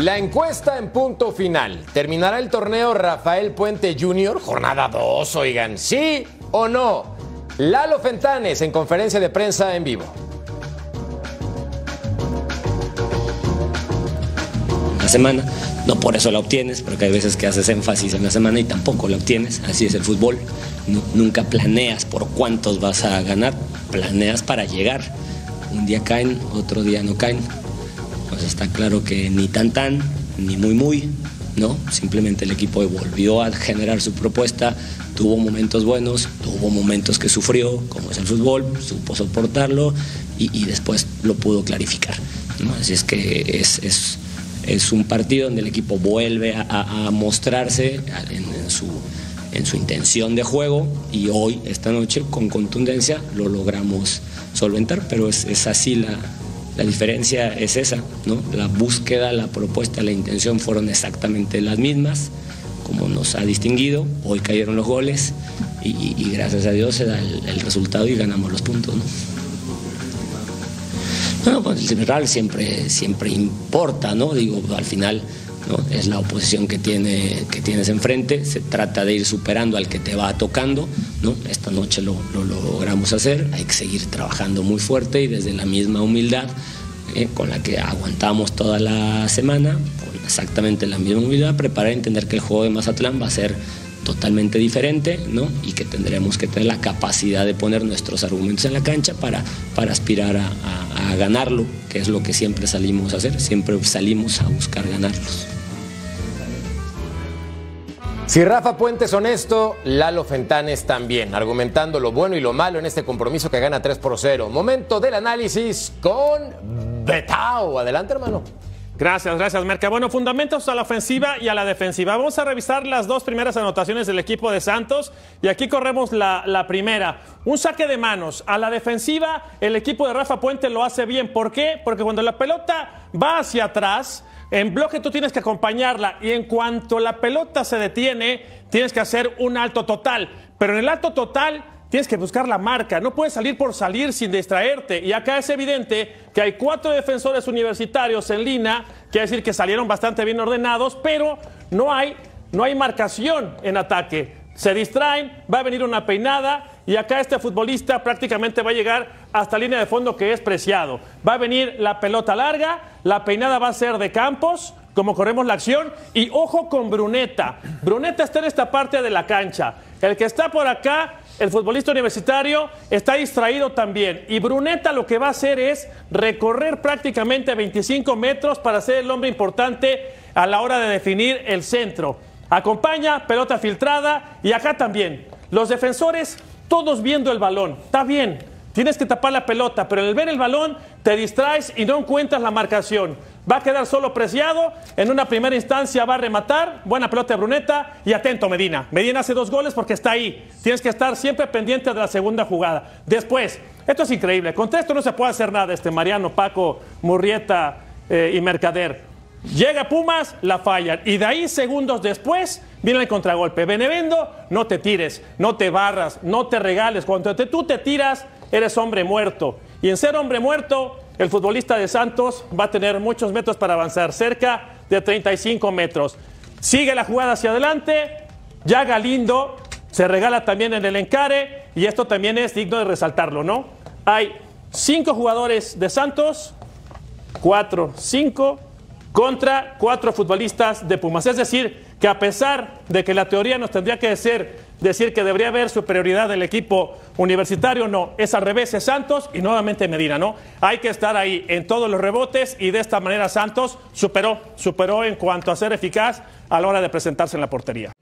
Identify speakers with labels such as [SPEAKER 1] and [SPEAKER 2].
[SPEAKER 1] La encuesta en punto final. ¿Terminará el torneo Rafael Puente Jr. Jornada 2, oigan, ¿sí o no? Lalo Fentanes en conferencia de prensa en vivo.
[SPEAKER 2] La semana, no por eso la obtienes, porque hay veces que haces énfasis en la semana y tampoco la obtienes, así es el fútbol. nunca planeas por cuántos vas a ganar, planeas para llegar. Un día caen, otro día no caen pues está claro que ni tan tan, ni muy muy, ¿no? Simplemente el equipo volvió a generar su propuesta, tuvo momentos buenos, tuvo momentos que sufrió, como es el fútbol, supo soportarlo y, después lo pudo clarificar. Así es que es, es, un partido donde el equipo vuelve a, mostrarse en, su, en su intención de juego y hoy, esta noche, con contundencia, lo logramos solventar, pero es, es así la, la diferencia es esa, ¿no? La búsqueda, la propuesta, la intención fueron exactamente las mismas, como nos ha distinguido. Hoy cayeron los goles y, gracias a Dios se da el, resultado y ganamos los puntos, ¿no? Bueno, pues el general siempre, siempre importa, ¿no? Digo, al final es la oposición que, tiene, que tienes enfrente, se trata de ir superando al que te va tocando, ¿no? Esta noche lo, lo logramos hacer, hay que seguir trabajando muy fuerte y desde la misma humildad eh, con la que aguantamos toda la semana, con exactamente la misma humildad, preparar y entender que el juego de Mazatlán va a ser totalmente diferente ¿no? y que tendremos que tener la capacidad de poner nuestros argumentos en la cancha para, aspirar a ganarlo, que es lo que siempre salimos a hacer, siempre salimos a buscar ganarlos.
[SPEAKER 1] Si Rafa Puente es honesto, Lalo Fentanes también, argumentando lo bueno y lo malo en este compromiso que gana 3 por 0. Momento del análisis con Betao. Adelante, hermano.
[SPEAKER 3] Gracias, gracias, Merca. Bueno, fundamentos a la ofensiva y a la defensiva. Vamos a revisar las dos primeras anotaciones del equipo de Santos y aquí corremos la, la, primera. Un saque de manos. A la defensiva, el equipo de Rafa Puente lo hace bien. ¿Por qué? Porque cuando la pelota va hacia atrás, en bloque tú tienes que acompañarla y en cuanto la pelota se detiene, tienes que hacer un alto total. Pero en el alto total Tienes que buscar la marca, no puedes salir por salir sin distraerte. Y acá es evidente que hay cuatro defensores universitarios en línea, quiere decir que salieron bastante bien ordenados, pero no hay, no hay marcación en ataque. Se distraen, va a venir una peinada y acá este futbolista prácticamente va a llegar hasta línea de fondo que es preciado. Va a venir la pelota larga, la peinada va a ser de Campos, como corremos la acción, y ojo con Bruneta. Bruneta está en esta parte de la cancha. El que está por acá el futbolista universitario está distraído también. Y Bruneta lo que va a hacer es recorrer prácticamente 25 metros para ser el hombre importante a la hora de definir el centro. Acompaña, pelota filtrada y acá también. Los defensores, todos viendo el balón. Está bien, tienes que tapar la pelota, pero al ver el balón te distraes y no encuentras la marcación va a quedar solo preciado. En una primera instancia va a rematar. Buena pelota de Bruneta. Y atento, Medina. Medina hace dos goles porque está ahí. Tienes que estar siempre pendiente de la segunda jugada. Después, esto es increíble. Contra esto no se puede hacer nada. Este Mariano, Paco, Murrieta eh, y Mercader. Llega Pumas, la fallan. Y de ahí, segundos después, viene el contragolpe. Benevendo, no te tires, no te barras, no te regales. Cuando tú te tiras, eres hombre muerto. Y en ser hombre muerto, el futbolista de Santos va a tener muchos metros para avanzar, cerca de 35 metros. Sigue la jugada hacia adelante, ya Galindo se regala también en el encare y esto también es digno de resaltarlo, ¿no? Hay cinco jugadores de Santos, cuatro, cinco, contra cuatro futbolistas de Pumas. Es decir, que a pesar de que la teoría nos tendría que decir, decir que debería haber superioridad del equipo universitario, no, es al revés, es Santos y nuevamente Medina, ¿no? Hay que estar ahí en todos los rebotes y de esta manera Santos superó, superó en cuanto a ser eficaz a la hora de presentarse en la portería.